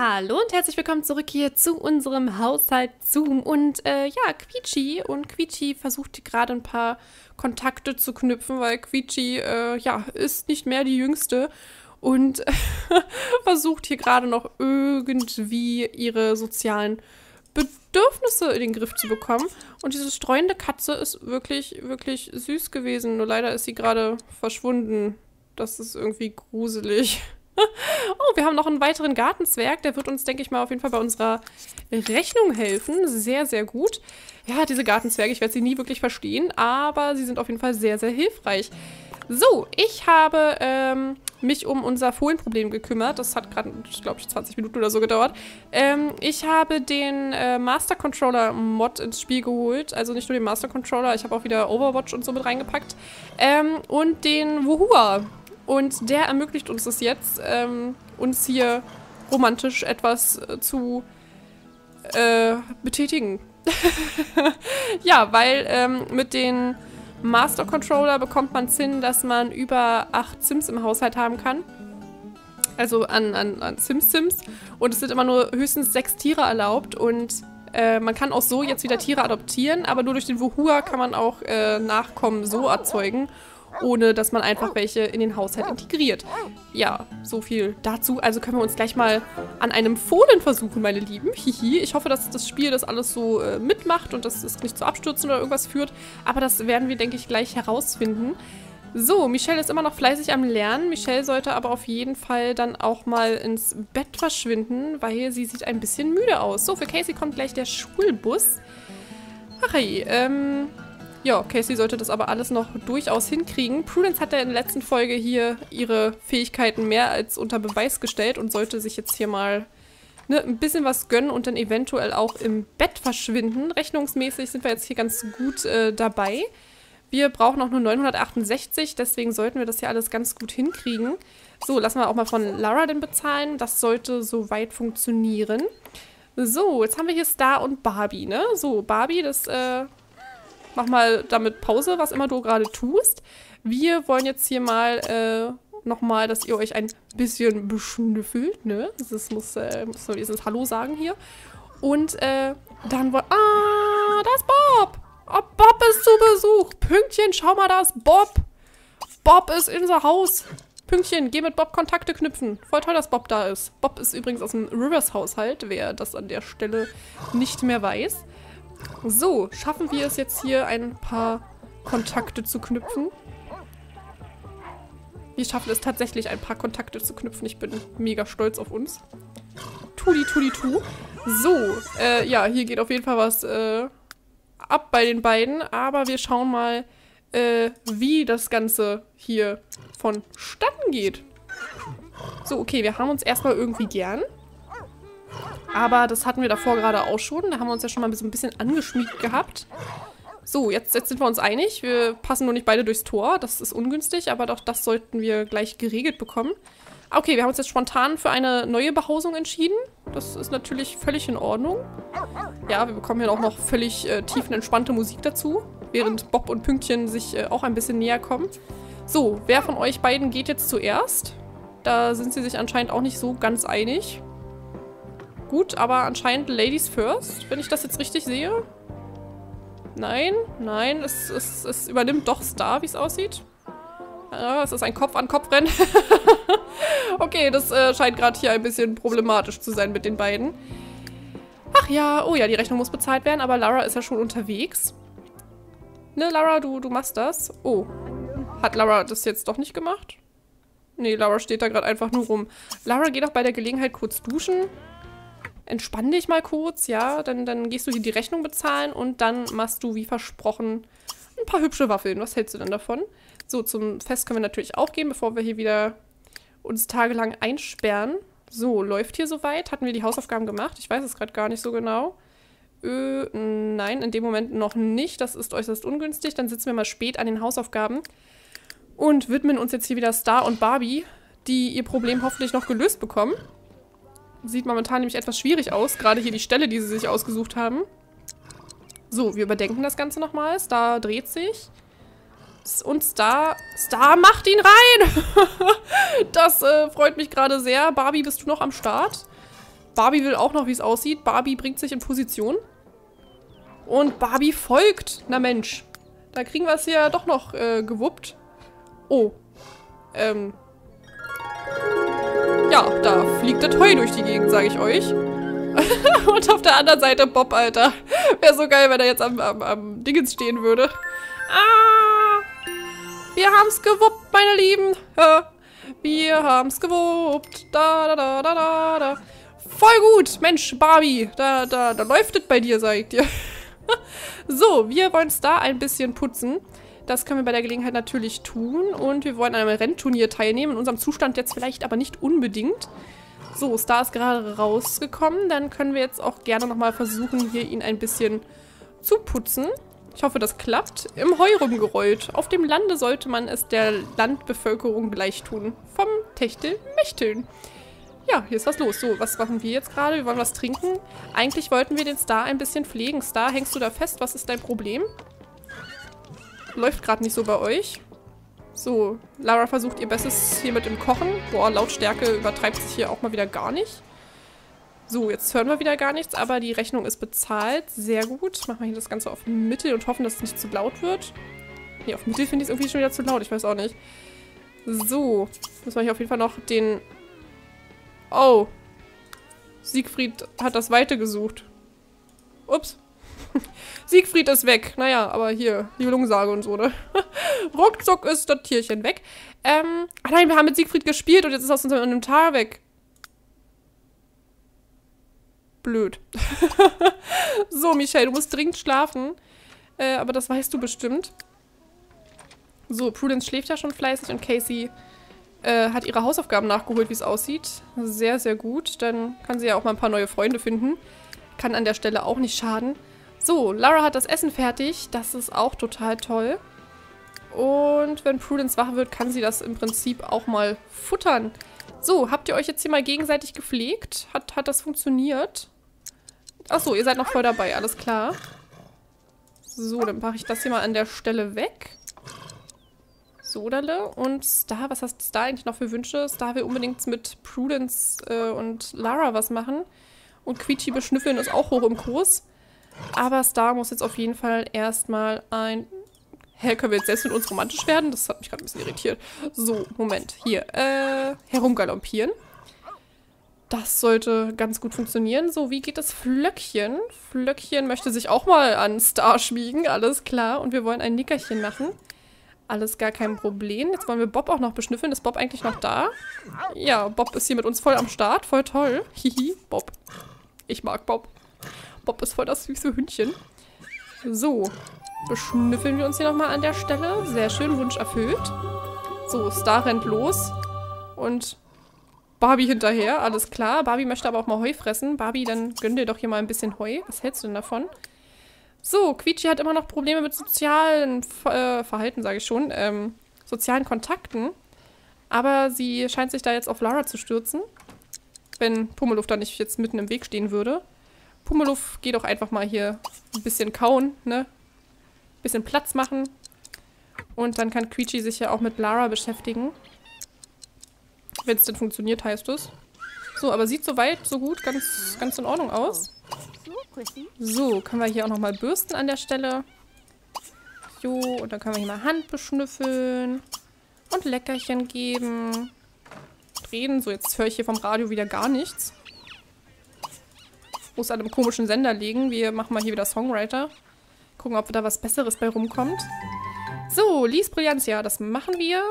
Hallo und herzlich willkommen zurück hier zu unserem Haushalt Zoom. Und äh, ja, Quietschi und Quietschi versucht gerade ein paar Kontakte zu knüpfen, weil Quietschi äh, ja ist nicht mehr die Jüngste und versucht hier gerade noch irgendwie ihre sozialen Bedürfnisse in den Griff zu bekommen. Und diese streuende Katze ist wirklich, wirklich süß gewesen. Nur leider ist sie gerade verschwunden. Das ist irgendwie gruselig. oh, wir haben noch einen weiteren Gartenzwerg. Der wird uns, denke ich mal, auf jeden Fall bei unserer Rechnung helfen. Sehr, sehr gut. Ja, diese Gartenzwerge, ich werde sie nie wirklich verstehen, aber sie sind auf jeden Fall sehr, sehr hilfreich. So, ich habe ähm, mich um unser Fohlenproblem gekümmert. Das hat gerade, glaube ich, 20 Minuten oder so gedauert. Ähm, ich habe den äh, Master Controller Mod ins Spiel geholt. Also nicht nur den Master Controller, ich habe auch wieder Overwatch und so mit reingepackt. Ähm, und den Wuhua. Und der ermöglicht uns es jetzt, ähm, uns hier romantisch etwas äh, zu äh, betätigen. ja, weil ähm, mit den Master Controller bekommt man es hin, dass man über acht Sims im Haushalt haben kann. Also an, an, an Sims-Sims. Und es sind immer nur höchstens sechs Tiere erlaubt. Und äh, man kann auch so jetzt wieder Tiere adoptieren, aber nur durch den Wuhua kann man auch äh, Nachkommen so erzeugen ohne dass man einfach welche in den Haushalt integriert. Ja, so viel dazu. Also können wir uns gleich mal an einem Fohlen versuchen, meine Lieben. Hihi. Ich hoffe, dass das Spiel das alles so äh, mitmacht und dass es nicht zu Abstürzen oder irgendwas führt. Aber das werden wir, denke ich, gleich herausfinden. So, Michelle ist immer noch fleißig am Lernen. Michelle sollte aber auf jeden Fall dann auch mal ins Bett verschwinden, weil sie sieht ein bisschen müde aus. So, für Casey kommt gleich der Schulbus. Ach hey, ähm... Ja, Casey sollte das aber alles noch durchaus hinkriegen. Prudence hat ja in der letzten Folge hier ihre Fähigkeiten mehr als unter Beweis gestellt und sollte sich jetzt hier mal ne, ein bisschen was gönnen und dann eventuell auch im Bett verschwinden. Rechnungsmäßig sind wir jetzt hier ganz gut äh, dabei. Wir brauchen auch nur 968, deswegen sollten wir das hier alles ganz gut hinkriegen. So, lassen wir auch mal von Lara den bezahlen. Das sollte soweit funktionieren. So, jetzt haben wir hier Star und Barbie, ne? So, Barbie, das äh, mach mal damit Pause, was immer du gerade tust. Wir wollen jetzt hier mal äh, nochmal, dass ihr euch ein bisschen beschnüffelt, ne? Das muss, äh, muss dieses Hallo sagen hier. Und äh, dann wollen... Ah, da ist Bob! Oh, Bob ist zu Besuch. Pünktchen, schau mal, da ist Bob. Bob ist in unser Haus. Pünktchen, geh mit Bob Kontakte knüpfen. Voll toll, dass Bob da ist. Bob ist übrigens aus dem Rivers-Haushalt, wer das an der Stelle nicht mehr weiß. So, schaffen wir es jetzt hier ein paar Kontakte zu knüpfen? Wir schaffen es tatsächlich, ein paar Kontakte zu knüpfen. Ich bin mega stolz auf uns. Tudi, tudi, tu. So, äh, ja, hier geht auf jeden Fall was äh, ab bei den beiden. Aber wir schauen mal, äh, wie das Ganze hier vonstatten geht. So, okay, wir haben uns erstmal irgendwie gern. Aber das hatten wir davor gerade auch schon. Da haben wir uns ja schon mal so ein bisschen angeschmiegt gehabt. So, jetzt, jetzt sind wir uns einig. Wir passen nur nicht beide durchs Tor. Das ist ungünstig, aber doch das sollten wir gleich geregelt bekommen. Okay, wir haben uns jetzt spontan für eine neue Behausung entschieden. Das ist natürlich völlig in Ordnung. Ja, wir bekommen hier auch noch völlig äh, tiefenentspannte Musik dazu, während Bob und Pünktchen sich äh, auch ein bisschen näher kommen. So, wer von euch beiden geht jetzt zuerst? Da sind sie sich anscheinend auch nicht so ganz einig. Gut, aber anscheinend Ladies first, wenn ich das jetzt richtig sehe. Nein, nein, es, es, es übernimmt doch Star, wie es aussieht. Ja, es ist ein Kopf-an-Kopf-Rennen. okay, das äh, scheint gerade hier ein bisschen problematisch zu sein mit den beiden. Ach ja, oh ja, die Rechnung muss bezahlt werden, aber Lara ist ja schon unterwegs. Ne, Lara, du, du machst das. Oh, hat Lara das jetzt doch nicht gemacht? Nee, Lara steht da gerade einfach nur rum. Lara, geh doch bei der Gelegenheit kurz duschen entspann dich mal kurz, ja, dann, dann gehst du hier die Rechnung bezahlen und dann machst du, wie versprochen, ein paar hübsche Waffeln. Was hältst du denn davon? So, zum Fest können wir natürlich auch gehen, bevor wir hier wieder uns tagelang einsperren. So, läuft hier soweit? Hatten wir die Hausaufgaben gemacht? Ich weiß es gerade gar nicht so genau. Äh, nein, in dem Moment noch nicht. Das ist äußerst ungünstig. Dann sitzen wir mal spät an den Hausaufgaben und widmen uns jetzt hier wieder Star und Barbie, die ihr Problem hoffentlich noch gelöst bekommen. Sieht momentan nämlich etwas schwierig aus. Gerade hier die Stelle, die sie sich ausgesucht haben. So, wir überdenken das Ganze nochmal. Star dreht sich. Und Star... Star macht ihn rein! das äh, freut mich gerade sehr. Barbie, bist du noch am Start? Barbie will auch noch, wie es aussieht. Barbie bringt sich in Position. Und Barbie folgt. Na Mensch. Da kriegen wir es ja doch noch äh, gewuppt. Oh. Ähm. Ja, da fliegt das Heu durch die Gegend, sage ich euch. Und auf der anderen Seite Bob, Alter. Wäre so geil, wenn er jetzt am, am, am Dingens stehen würde. Ah! Wir haben's gewuppt, meine Lieben. Wir haben's gewuppt. Da, da, da, da, da, da. Voll gut. Mensch, Barbie. Da, da, da läuft es bei dir, sag ich dir. so, wir wollen Star ein bisschen putzen. Das können wir bei der Gelegenheit natürlich tun. Und wir wollen an einem Rennturnier teilnehmen. In unserem Zustand jetzt vielleicht aber nicht unbedingt. So, Star ist gerade rausgekommen. Dann können wir jetzt auch gerne nochmal versuchen, hier ihn ein bisschen zu putzen. Ich hoffe, das klappt. Im Heu rumgerollt. Auf dem Lande sollte man es der Landbevölkerung gleich tun. Vom Techtel-Mechteln. Ja, hier ist was los. So, was machen wir jetzt gerade? Wir wollen was trinken. Eigentlich wollten wir den Star ein bisschen pflegen. Star, hängst du da fest? Was ist dein Problem? Läuft gerade nicht so bei euch. So, Lara versucht ihr Bestes hier mit dem Kochen. Boah, Lautstärke übertreibt sich hier auch mal wieder gar nicht. So, jetzt hören wir wieder gar nichts, aber die Rechnung ist bezahlt. Sehr gut. Machen wir hier das Ganze auf Mittel und hoffen, dass es nicht zu laut wird. Nee, auf Mittel finde ich es irgendwie schon wieder zu laut. Ich weiß auch nicht. So, müssen wir hier auf jeden Fall noch den Oh. Siegfried hat das Weite gesucht. Ups. Siegfried ist weg. Naja, aber hier, die Lungensage und so, ne? Ruckzuck ist das Tierchen weg. Ähm, ach nein, wir haben mit Siegfried gespielt und jetzt ist aus unserem Inventar weg. Blöd. so, Michelle, du musst dringend schlafen. Äh, aber das weißt du bestimmt. So, Prudence schläft ja schon fleißig und Casey äh, hat ihre Hausaufgaben nachgeholt, wie es aussieht. Sehr, sehr gut. Dann kann sie ja auch mal ein paar neue Freunde finden. Kann an der Stelle auch nicht schaden. So, Lara hat das Essen fertig. Das ist auch total toll. Und wenn Prudence wach wird, kann sie das im Prinzip auch mal futtern. So, habt ihr euch jetzt hier mal gegenseitig gepflegt? Hat, hat das funktioniert? Achso, ihr seid noch voll dabei, alles klar. So, dann mache ich das hier mal an der Stelle weg. Sodale. Und Star, was hast Star eigentlich noch für Wünsche? Star will unbedingt mit Prudence äh, und Lara was machen. Und Quietschy beschnüffeln ist auch hoch im Kurs. Aber Star muss jetzt auf jeden Fall erstmal ein... Hä, können wir jetzt selbst mit uns romantisch werden? Das hat mich gerade ein bisschen irritiert. So, Moment. Hier, äh, herumgaloppieren. Das sollte ganz gut funktionieren. So, wie geht das Flöckchen? Flöckchen möchte sich auch mal an Star schmiegen, alles klar. Und wir wollen ein Nickerchen machen. Alles gar kein Problem. Jetzt wollen wir Bob auch noch beschnüffeln. Ist Bob eigentlich noch da? Ja, Bob ist hier mit uns voll am Start. Voll toll. Hihi, Bob. Ich mag Bob. Bob ist voll das süße Hündchen. So. Beschnüffeln wir uns hier nochmal an der Stelle. Sehr schön. Wunsch erfüllt. So, Star rennt los. Und Barbie hinterher. Alles klar. Barbie möchte aber auch mal Heu fressen. Barbie, dann gönn dir doch hier mal ein bisschen Heu. Was hältst du denn davon? So, Quietschi hat immer noch Probleme mit sozialen äh, Verhalten, sage ich schon, ähm, sozialen Kontakten. Aber sie scheint sich da jetzt auf Lara zu stürzen. Wenn Pummeluff da nicht jetzt mitten im Weg stehen würde. Pummeluff, geh doch einfach mal hier ein bisschen kauen, ne? Ein bisschen Platz machen. Und dann kann Quietschi sich ja auch mit Lara beschäftigen. Wenn es denn funktioniert, heißt es. So, aber sieht soweit so gut ganz, ganz in Ordnung aus. So, können wir hier auch nochmal bürsten an der Stelle. Jo, und dann können wir hier mal Hand beschnüffeln. Und Leckerchen geben. Reden. So, jetzt höre ich hier vom Radio wieder gar nichts. Muss an einem komischen Sender liegen. Wir machen mal hier wieder Songwriter. Gucken, ob da was Besseres bei rumkommt. So, Lies Brillanz, ja, das machen wir.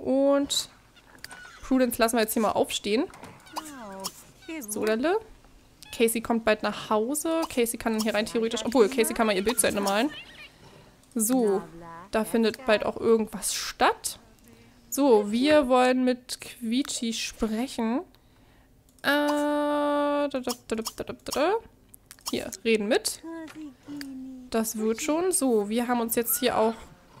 Und Prudence lassen wir jetzt hier mal aufstehen. So, Lille. Casey kommt bald nach Hause. Casey kann hier rein theoretisch... Obwohl, Casey kann mal ihr Bild zu Ende malen. So, da findet bald auch irgendwas statt. So, wir wollen mit Quietschi sprechen. Äh, hier, reden mit. Das wird schon. So, wir haben uns jetzt hier auch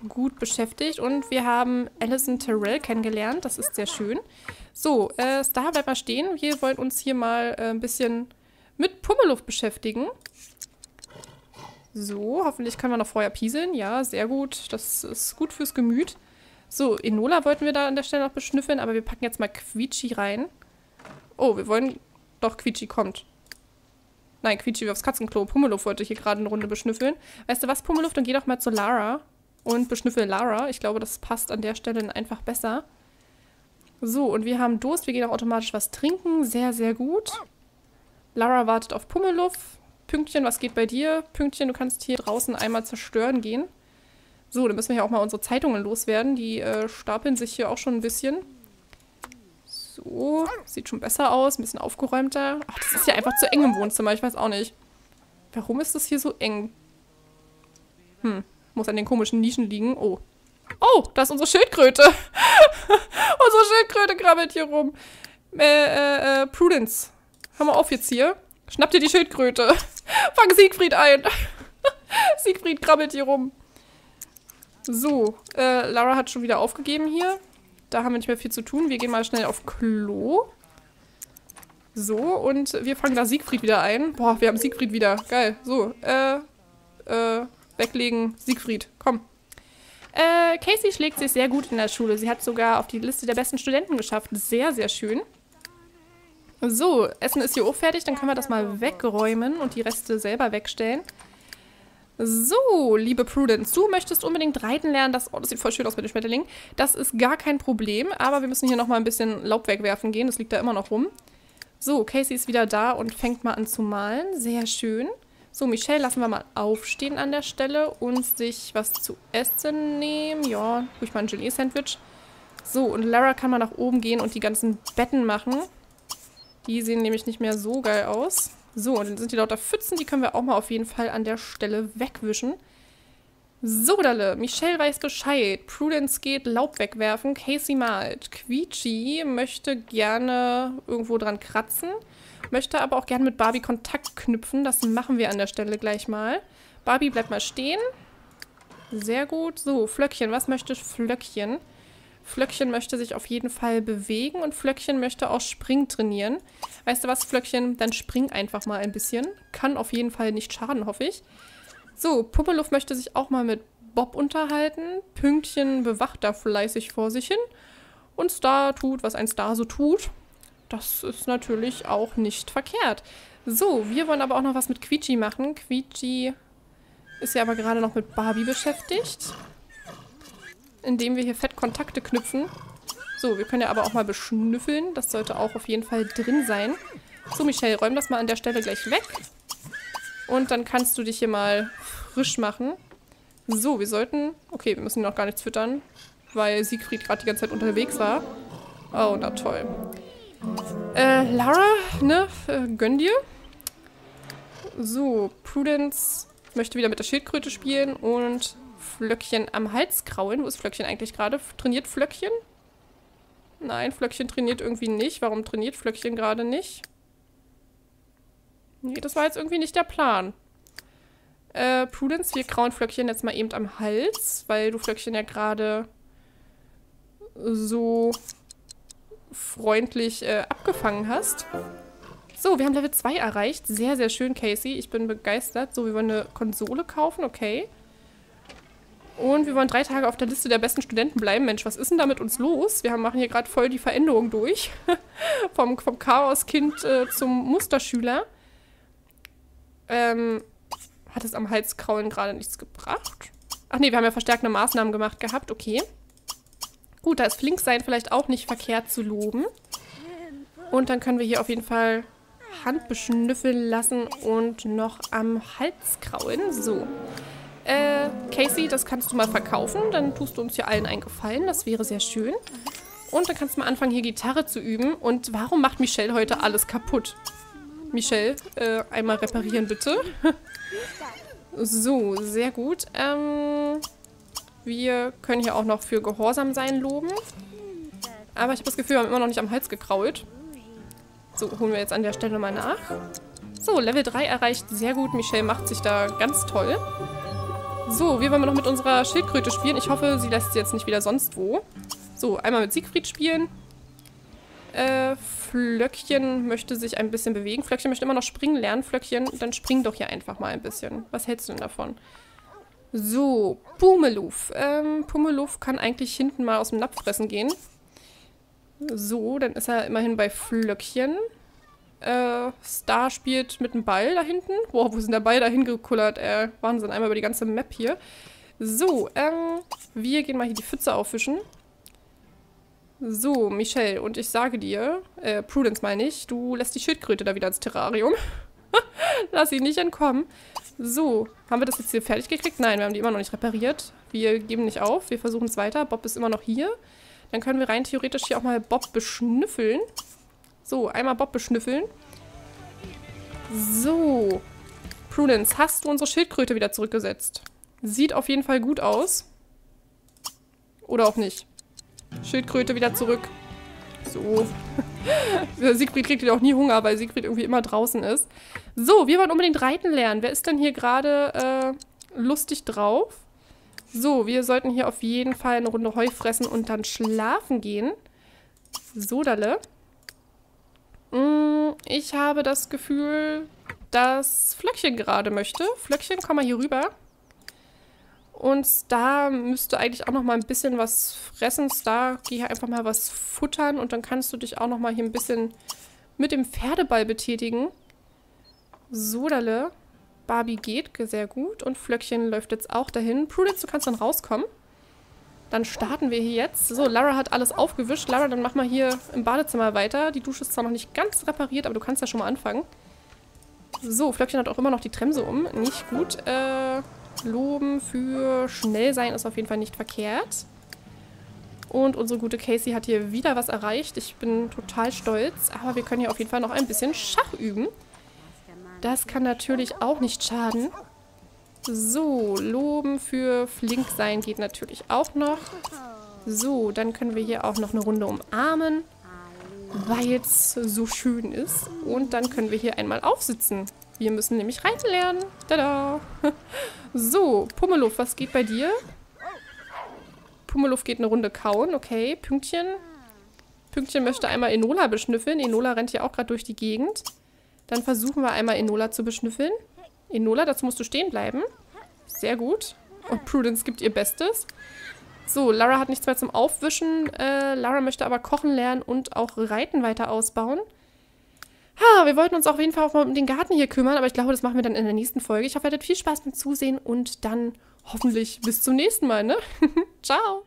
gut beschäftigt und wir haben Alison Terrell kennengelernt. Das ist sehr schön. So, äh, Star, bleib mal stehen. Wir wollen uns hier mal äh, ein bisschen mit Pummeluft beschäftigen. So, hoffentlich können wir noch vorher pieseln. Ja, sehr gut. Das ist gut fürs Gemüt. So, Enola wollten wir da an der Stelle noch beschnüffeln, aber wir packen jetzt mal Quietschi rein. Oh, wir wollen Doch, Quietschi kommt. Nein, Quietschi aufs Katzenklo. Pummeluff wollte hier gerade eine Runde beschnüffeln. Weißt du was, Pummeluff? Dann geh doch mal zu Lara und beschnüffel Lara. Ich glaube, das passt an der Stelle einfach besser. So, und wir haben Durst. Wir gehen auch automatisch was trinken. Sehr, sehr gut. Lara wartet auf Pummeluff. Pünktchen, was geht bei dir? Pünktchen, du kannst hier draußen einmal zerstören gehen. So, dann müssen wir ja auch mal unsere Zeitungen loswerden. Die äh, stapeln sich hier auch schon ein bisschen. So, sieht schon besser aus, ein bisschen aufgeräumter. Ach, das ist ja einfach zu eng im Wohnzimmer, ich weiß auch nicht. Warum ist das hier so eng? Hm, muss an den komischen Nischen liegen. Oh. Oh, da ist unsere Schildkröte. unsere Schildkröte krabbelt hier rum. Äh, äh, äh, Prudence. Hör mal auf jetzt hier. Schnapp dir die Schildkröte. Fang Siegfried ein. Siegfried krabbelt hier rum. So, äh, Lara hat schon wieder aufgegeben hier. Da haben wir nicht mehr viel zu tun. Wir gehen mal schnell auf Klo. So, und wir fangen da Siegfried wieder ein. Boah, wir haben Siegfried wieder. Geil. So, äh, äh, weglegen. Siegfried, komm. Äh, Casey schlägt sich sehr gut in der Schule. Sie hat sogar auf die Liste der besten Studenten geschafft. Sehr, sehr schön. So, Essen ist hier auch fertig. Dann können wir das mal wegräumen und die Reste selber wegstellen. So, liebe Prudence, du möchtest unbedingt reiten lernen. Das, oh, das sieht voll schön aus mit dem Schmetterling. Das ist gar kein Problem, aber wir müssen hier nochmal ein bisschen Laub wegwerfen gehen. Das liegt da immer noch rum. So, Casey ist wieder da und fängt mal an zu malen. Sehr schön. So, Michelle lassen wir mal aufstehen an der Stelle und sich was zu essen nehmen. Ja, ruhig mal ein Gelee-Sandwich. So, und Lara kann mal nach oben gehen und die ganzen Betten machen. Die sehen nämlich nicht mehr so geil aus. So, und dann sind die lauter Pfützen, die können wir auch mal auf jeden Fall an der Stelle wegwischen. So, Dalle, Michelle weiß Bescheid. Prudence geht Laub wegwerfen. Casey malt. Quietschi möchte gerne irgendwo dran kratzen. Möchte aber auch gerne mit Barbie Kontakt knüpfen. Das machen wir an der Stelle gleich mal. Barbie bleibt mal stehen. Sehr gut. So, Flöckchen. Was möchte Flöckchen? Flöckchen möchte sich auf jeden Fall bewegen und Flöckchen möchte auch Springen trainieren. Weißt du was, Flöckchen? Dann spring einfach mal ein bisschen. Kann auf jeden Fall nicht schaden, hoffe ich. So, Puppeluff möchte sich auch mal mit Bob unterhalten. Pünktchen bewacht da fleißig vor sich hin. Und Star tut, was ein Star so tut. Das ist natürlich auch nicht verkehrt. So, wir wollen aber auch noch was mit Quietschi machen. Quietschi ist ja aber gerade noch mit Barbie beschäftigt indem wir hier fett Kontakte knüpfen. So, wir können ja aber auch mal beschnüffeln. Das sollte auch auf jeden Fall drin sein. So, Michelle, räum das mal an der Stelle gleich weg. Und dann kannst du dich hier mal frisch machen. So, wir sollten... Okay, wir müssen noch gar nichts füttern, weil Siegfried gerade die ganze Zeit unterwegs war. Oh, na toll. Äh, Lara, ne, äh, gönn dir. So, Prudence möchte wieder mit der Schildkröte spielen und Flöckchen am Hals kraulen. Wo ist Flöckchen eigentlich gerade? Trainiert Flöckchen? Nein, Flöckchen trainiert irgendwie nicht. Warum trainiert Flöckchen gerade nicht? Nee, das war jetzt irgendwie nicht der Plan. Äh, Prudence, wir krauen Flöckchen jetzt mal eben am Hals, weil du Flöckchen ja gerade so freundlich äh, abgefangen hast. So, wir haben Level 2 erreicht. Sehr, sehr schön, Casey. Ich bin begeistert. So, wir wollen eine Konsole kaufen, okay. Und wir wollen drei Tage auf der Liste der besten Studenten bleiben. Mensch, was ist denn da mit uns los? Wir machen hier gerade voll die Veränderung durch. vom, vom Chaoskind äh, zum Musterschüler. Ähm, hat es am Halskraulen gerade nichts gebracht? Ach nee, wir haben ja verstärkende Maßnahmen gemacht gehabt. Okay. Gut, da ist Flinksein vielleicht auch nicht verkehrt zu loben. Und dann können wir hier auf jeden Fall Hand beschnüffeln lassen und noch am Hals kraulen. So. Äh, Casey, das kannst du mal verkaufen. Dann tust du uns hier allen einen Gefallen. Das wäre sehr schön. Und dann kannst du mal anfangen, hier Gitarre zu üben. Und warum macht Michelle heute alles kaputt? Michelle, äh, einmal reparieren bitte. so, sehr gut. Ähm, wir können hier auch noch für Gehorsam sein loben. Aber ich habe das Gefühl, wir haben immer noch nicht am Hals gekrault. So, holen wir jetzt an der Stelle mal nach. So, Level 3 erreicht. Sehr gut. Michelle macht sich da ganz toll. So, wir wollen noch mit unserer Schildkröte spielen. Ich hoffe, sie lässt sie jetzt nicht wieder sonst wo. So, einmal mit Siegfried spielen. Äh, Flöckchen möchte sich ein bisschen bewegen. Flöckchen möchte immer noch springen lernen. Flöckchen, dann spring doch hier einfach mal ein bisschen. Was hältst du denn davon? So, Pumeluf. Ähm, Pumeluf kann eigentlich hinten mal aus dem Napf fressen gehen. So, dann ist er immerhin bei Flöckchen. Äh, Star spielt mit dem Ball da hinten. Wow, wo ist denn der Ball da hingekullert? Äh, Wahnsinn, einmal über die ganze Map hier. So, ähm, wir gehen mal hier die Pfütze aufwischen. So, Michelle, und ich sage dir, äh, Prudence meine ich, du lässt die Schildkröte da wieder ins Terrarium. Lass sie nicht entkommen. So, haben wir das jetzt hier fertig gekriegt? Nein, wir haben die immer noch nicht repariert. Wir geben nicht auf, wir versuchen es weiter. Bob ist immer noch hier. Dann können wir rein theoretisch hier auch mal Bob beschnüffeln. So, einmal Bob beschnüffeln. So. Prudence, hast du unsere Schildkröte wieder zurückgesetzt? Sieht auf jeden Fall gut aus. Oder auch nicht. Schildkröte wieder zurück. So. Siegfried kriegt wieder auch nie Hunger, weil Siegfried irgendwie immer draußen ist. So, wir wollen unbedingt reiten lernen. Wer ist denn hier gerade äh, lustig drauf? So, wir sollten hier auf jeden Fall eine Runde Heu fressen und dann schlafen gehen. So, Dalle. Mm, ich habe das Gefühl, dass Flöckchen gerade möchte. Flöckchen, komm mal hier rüber. Und Star müsste eigentlich auch noch mal ein bisschen was fressen. Star, geh hier einfach mal was futtern und dann kannst du dich auch noch mal hier ein bisschen mit dem Pferdeball betätigen. Sodale. Barbie geht sehr gut und Flöckchen läuft jetzt auch dahin. Prudence, du kannst dann rauskommen. Dann starten wir hier jetzt. So, Lara hat alles aufgewischt. Lara, dann mach mal hier im Badezimmer weiter. Die Dusche ist zwar noch nicht ganz repariert, aber du kannst ja schon mal anfangen. So, Flöckchen hat auch immer noch die Tremse um. Nicht gut. Äh, loben für schnell sein ist auf jeden Fall nicht verkehrt. Und unsere gute Casey hat hier wieder was erreicht. Ich bin total stolz. Aber wir können hier auf jeden Fall noch ein bisschen Schach üben. Das kann natürlich auch nicht schaden. So, loben für flink sein geht natürlich auch noch. So, dann können wir hier auch noch eine Runde umarmen, weil es so schön ist. Und dann können wir hier einmal aufsitzen. Wir müssen nämlich reiten lernen. Tada! So, Pummeluff, was geht bei dir? Pummeluff geht eine Runde kauen, okay. Pünktchen. Pünktchen möchte einmal Enola beschnüffeln. Enola rennt hier auch gerade durch die Gegend. Dann versuchen wir einmal Enola zu beschnüffeln. Enola, dazu musst du stehen bleiben. Sehr gut. Und Prudence gibt ihr Bestes. So, Lara hat nichts mehr zum Aufwischen. Äh, Lara möchte aber kochen lernen und auch Reiten weiter ausbauen. Ha, wir wollten uns auf jeden Fall auch mal um den Garten hier kümmern, aber ich glaube, das machen wir dann in der nächsten Folge. Ich hoffe, ihr hattet viel Spaß beim Zusehen und dann hoffentlich bis zum nächsten Mal, ne? Ciao!